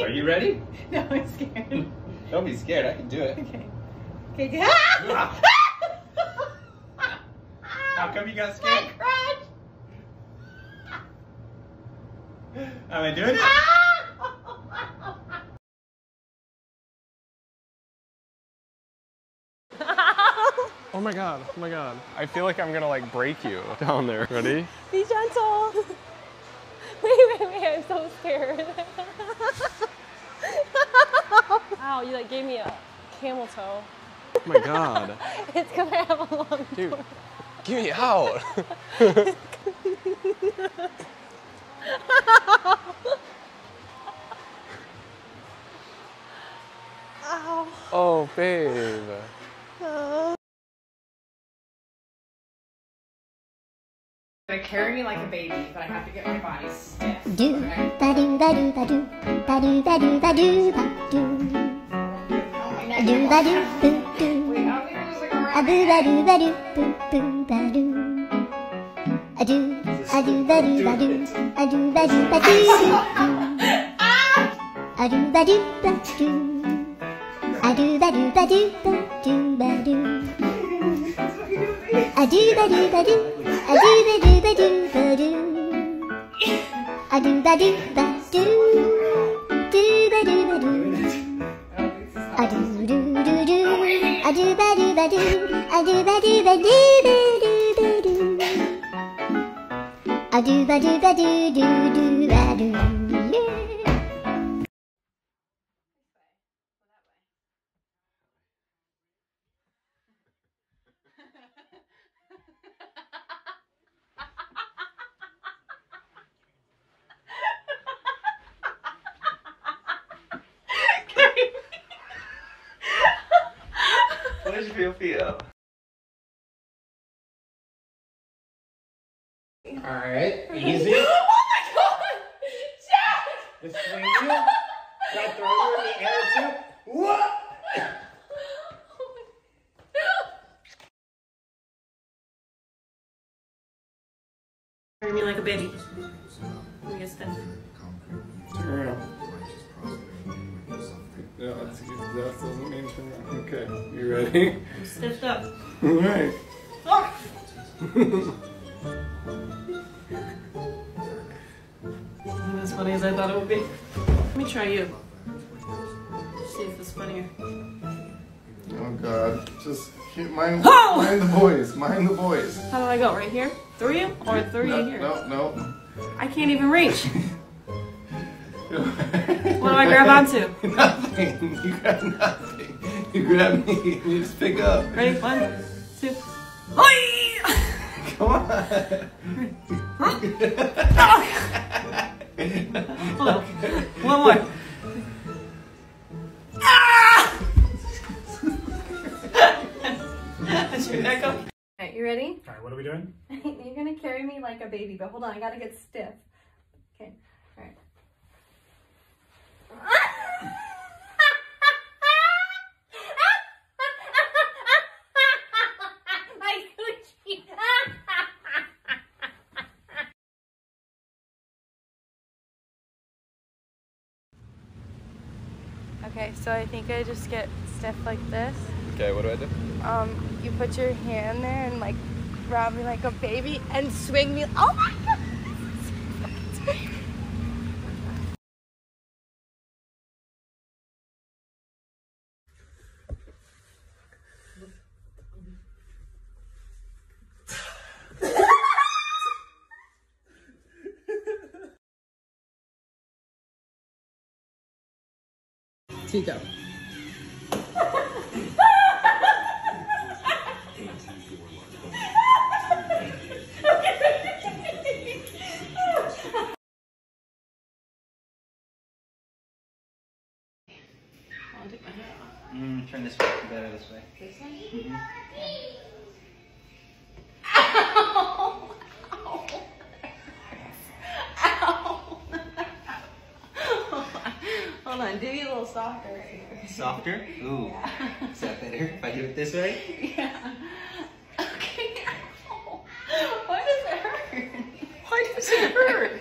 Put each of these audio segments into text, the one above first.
Are you ready? No, I'm scared. Don't be scared. I can do it. Okay. Okay. go- Ah! How come you got scared? My scared? Am I doing it? Oh my god, oh my god. I feel like I'm gonna like break you down there. Ready? Be gentle. Wait, wait, wait, I'm so scared. Ow, you like gave me a camel toe. Oh my god. It's gonna have a long Dude, toe. get me out. Ow. Oh, babe. Gonna carry me like a baby, but I have to get my body stiff. Do ba do ba do ba do ba do ba do ba do ba do do ba do boo do a boo ba do ba do boo boo ba do a do a do ba do ba do a do ba do ba do a do ba do ba do a do ba do ba do ba do ba do a do ba do ba do a do ba do ba do ba do a do ba do ba do do ba do ba do a do do do do a do ba do ba do a do ba do ba do ba do ba do a do ba do ba do do do ba do What does you feel? Alright, easy. Oh my god! Jack! Just swing you. Try throw you in the air too. What? Carry me like a baby. Let me get stiff. Turn that's, that doesn't mean turn around. Okay, you ready? Stiffed up. Alright. Oh! Ah! Not as funny as I thought it would be. Let me try you. See if it's funnier. Oh god. Just keep mind, Oh! mind the boys. Mind the boys. How do I go? Right here? Through you? Or through no, you here? No, no. I can't even reach. What do I grab onto? nothing. You grab nothing. You grab me and you just pick up. Ready? One, two. Oi! Come on. Hold on. One more. Ah! That's your neck up. Alright, you ready? Alright, what are we doing? You're gonna carry me like a baby, but hold on, I gotta get stiff. Okay, alright. My coochie. Okay, so I think I just get stiff like this. Okay, what do I do? Um, you put your hand there and like grab me like a baby and swing me. Oh my god! Tico. Mm, turn this way. Better this way. Hold on, do you a little softer. Softer? Ooh. Is that better if I do it this way? Yeah. Okay. Ow. Why does it hurt? Why does it hurt?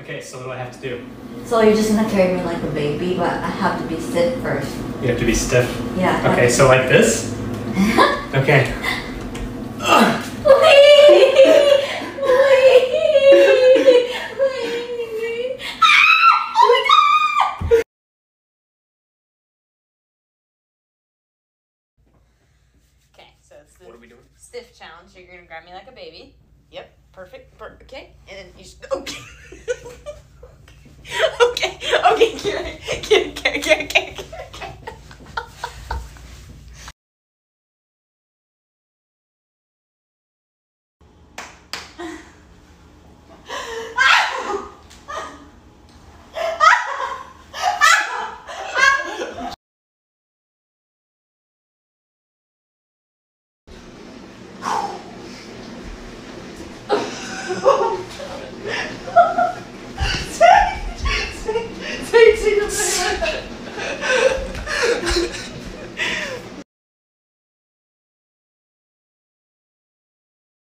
Okay, so what do I have to do? So you're just gonna carry me like a baby, but I have to be stiff first. You have to be stiff. Yeah. Okay, so like this? Okay. Okay, down, so you're gonna grab me like a baby. Yep, perfect. Per- okay, and then you just okay. okay, okay, okay, okay, okay, okay. okay.